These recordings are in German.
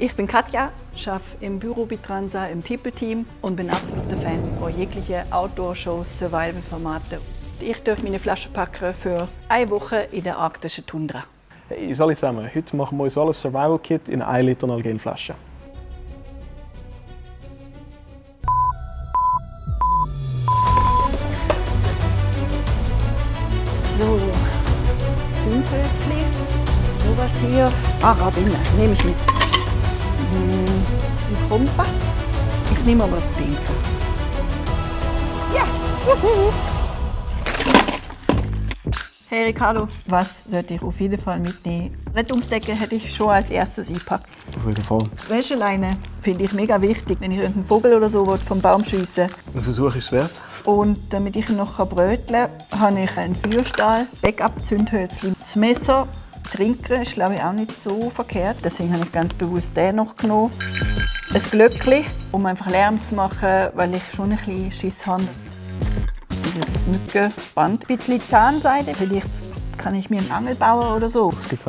Ich bin Katja, arbeite im Büro bei Transa im People-Team und bin absoluter Fan von jeglichen Outdoor-Shows, Survival-Formaten. Ich darf meine Flasche packen für eine Woche in der arktischen Tundra. Hey, alle zusammen, heute machen wir uns alles Survival-Kit in 1 Liter Nalgene-Flasche. So, Zündhölzli, sowas hier. Ah, Rabine, nehme ich mit. Hm, Ein Kompass. Ich nehme aber das Pinke. Ja, wuhu. Hey Ricardo, was sollte ich auf jeden Fall mitnehmen? Rettungsdecke hätte ich schon als erstes eingepackt. Auf jeden Fall. Wäscheleine finde ich mega wichtig, wenn ich irgendeinen Vogel oder so will, vom Baum schiessen Ein Versuch ist es wert. Und damit ich ihn noch bröteln kann, habe ich einen Feuerstahl, Backup-Zündhölzchen. Das Messer, Trinken ist glaube ich auch nicht so verkehrt. Deswegen habe ich ganz bewusst den noch genommen. Ein Glöckchen, um einfach Lärm zu machen, weil ich schon ein bisschen Schiss habe. Dieses Mückenband, ein bisschen Zahnseide. Vielleicht kann ich mir einen Angel bauen oder so. Das ist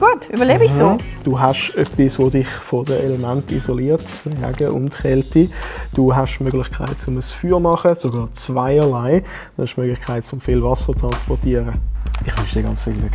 gut, überlebe ich so. Du hast etwas, das dich von den Elementen isoliert, Regen und Kälte. Du hast die Möglichkeit, um ein Feuer zu machen, sogar zweierlei. Du hast die Möglichkeit, um viel Wasser zu transportieren. Ich wünsche dir ganz viel Glück.